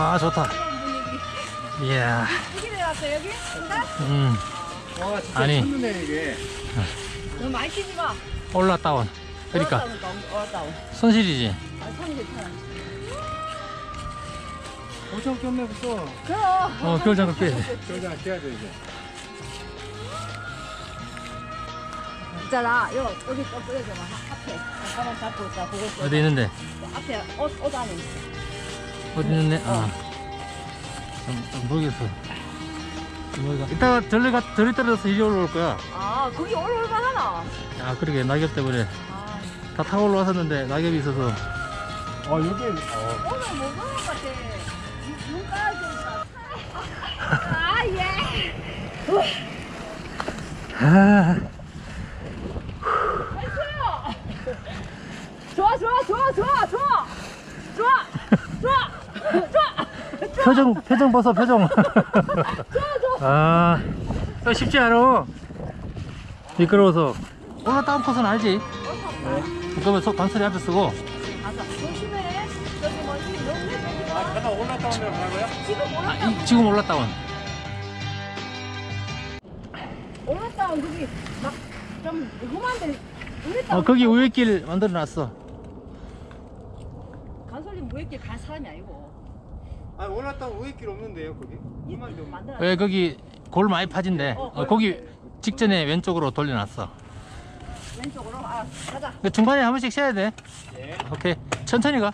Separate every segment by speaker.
Speaker 1: 와 좋다 이야
Speaker 2: 여기 내려왔어 여기? 응가?
Speaker 3: 음와 진짜
Speaker 1: 아니.
Speaker 3: 첫눈에 이게
Speaker 2: 너무 많이 뛰지 마.
Speaker 1: 올라다운 그러니까
Speaker 2: 올라다운.
Speaker 1: 손실이지
Speaker 2: 아, 손이 괜찮아.
Speaker 3: 엄청 꼈네 벌써
Speaker 2: 그럼.
Speaker 1: 어 겨울장갑 빼야 돼
Speaker 3: 저장 껴야 돼 이제
Speaker 2: 있잖아. 요, 여기 또 뿌려줘봐. 앞에. 잠깐만 잡고 있다.
Speaker 1: 어디 있는데
Speaker 2: 앞에 옷, 옷 안에 있어.
Speaker 1: 어디 있는데 아 좀, 좀 모르겠어. 뭐가 이따가 절리 가 절리 떨어져서 이리 올라올 거야.
Speaker 2: 아, 거기 올라올만 하나?
Speaker 1: 아 그러게. 낙엽 때문에.
Speaker 2: 아,
Speaker 1: 다 타고 올라왔었는데 낙엽이 있어서.
Speaker 3: 어 여기 어,
Speaker 2: 오늘 못 오는 것 같아. 눈- 눈 까야 되니까. 아, 예.
Speaker 1: 아,
Speaker 2: 좋아, 좋아, 좋아, 좋아. 좋아. 좋아. 좋아.
Speaker 1: 표정 표정 벗어 표정 아 이거 쉽지 않아 미끄러워서 올라다운 코스는 알지 그러면 속 단소리 앞에 쓰고 아. 이, 지금 올라다운
Speaker 2: 올랐다. 거기 막좀 험한데.
Speaker 1: 어 거기 우회길 만들어 놨어
Speaker 2: 간솔린 무역길 갈 사람이 아니고.
Speaker 3: 아니 올랐다면 우회길 없는데요 거기? 이만 좀
Speaker 2: 만들어.
Speaker 1: 왜 거기 골 많이 파진데 어, 거기 직전에 왼쪽으로 돌려놨어
Speaker 2: 왼쪽으로. 아, 가자.
Speaker 1: 그 중간에 한 번씩 쉬어야 돼
Speaker 3: 예.
Speaker 1: 오케이 천천히 가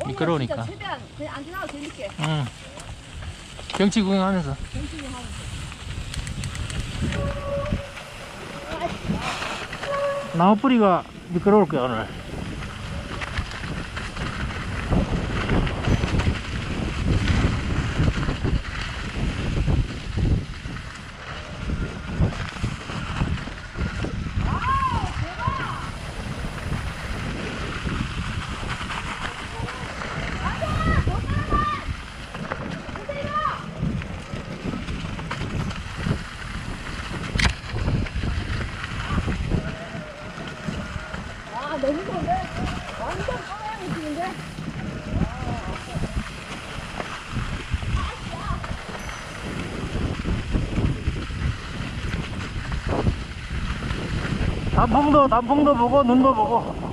Speaker 2: 오늘
Speaker 1: 미끄러우니까.
Speaker 2: 진짜 최대한 그냥 안 지나가도 재밌게.
Speaker 1: 응. 경치 구경하면서
Speaker 2: 정신이 하면서.
Speaker 1: 나무 뿌리가 미끄러울 거야 오늘
Speaker 2: 와, 너무 좋은데? 완전 까마야 느낌인데?
Speaker 1: 단풍도 단풍도 보고 눈도 보고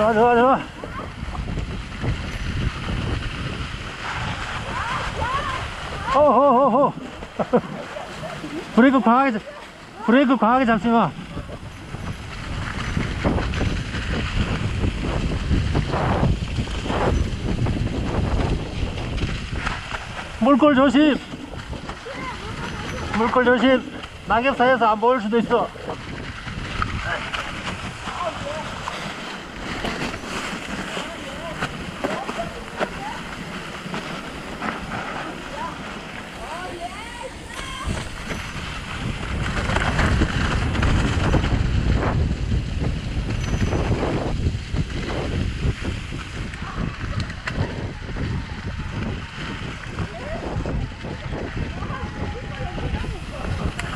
Speaker 1: 좋아 좋아 좋아 호호호호 브레이크 강하게 잡- 브레이크 강하게 잡지 마. 물골 조심. 물골 조심. 낙엽 사이에서 안 보일 수도 있어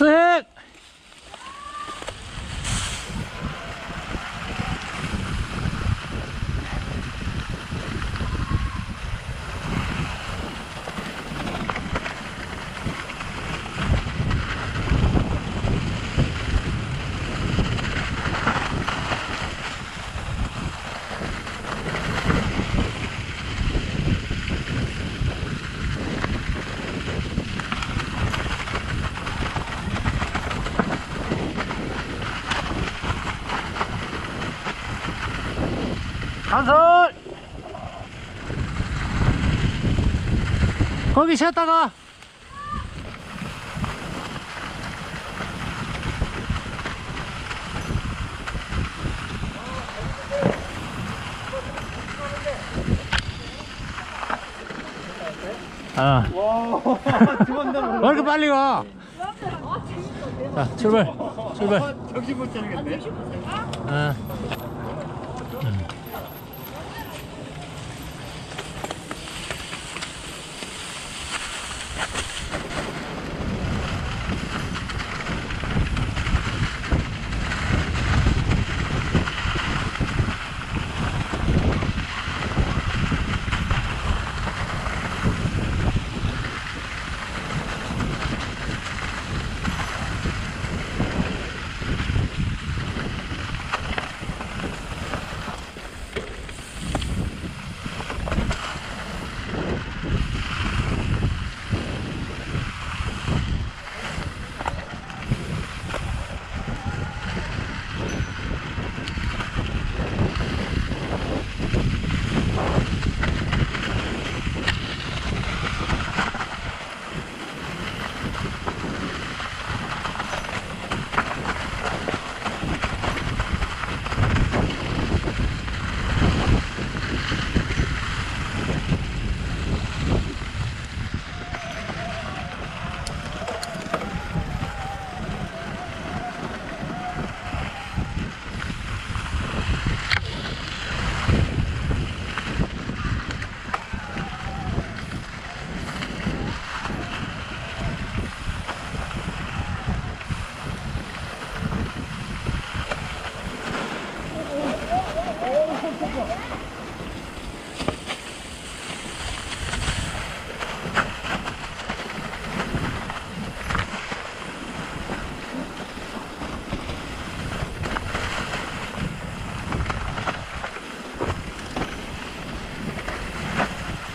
Speaker 1: 此 간설! 거기 쉬었다가 아, 왜 이렇게 빨리 가? 자, 출발, 출발.
Speaker 3: 저기 못 자는데
Speaker 1: 아.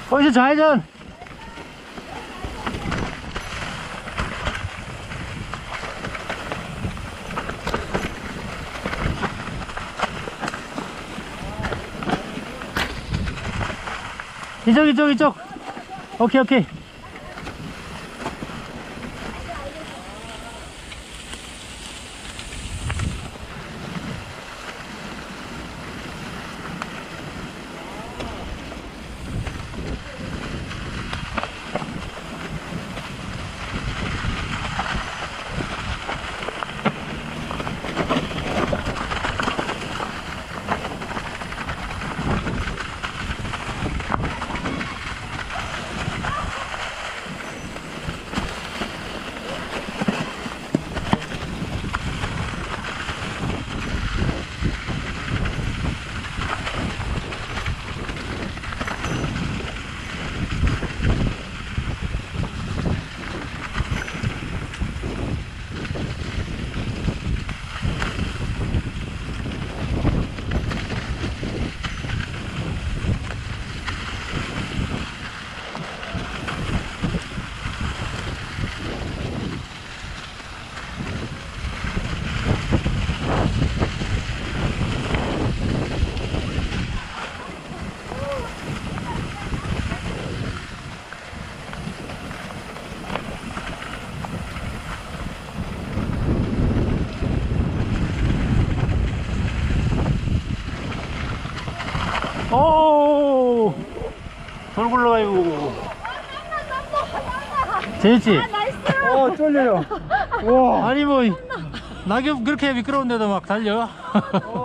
Speaker 1: 거기서 좌 이쪽 이쪽 이쪽. 오케이 오케이. 돌 굴러가요. 재밌지?
Speaker 2: 나이스.
Speaker 3: 어 쫄려요 와
Speaker 1: 아니 뭐 낙엽 그렇게 미끄러운데도 막 달려.
Speaker 3: 어,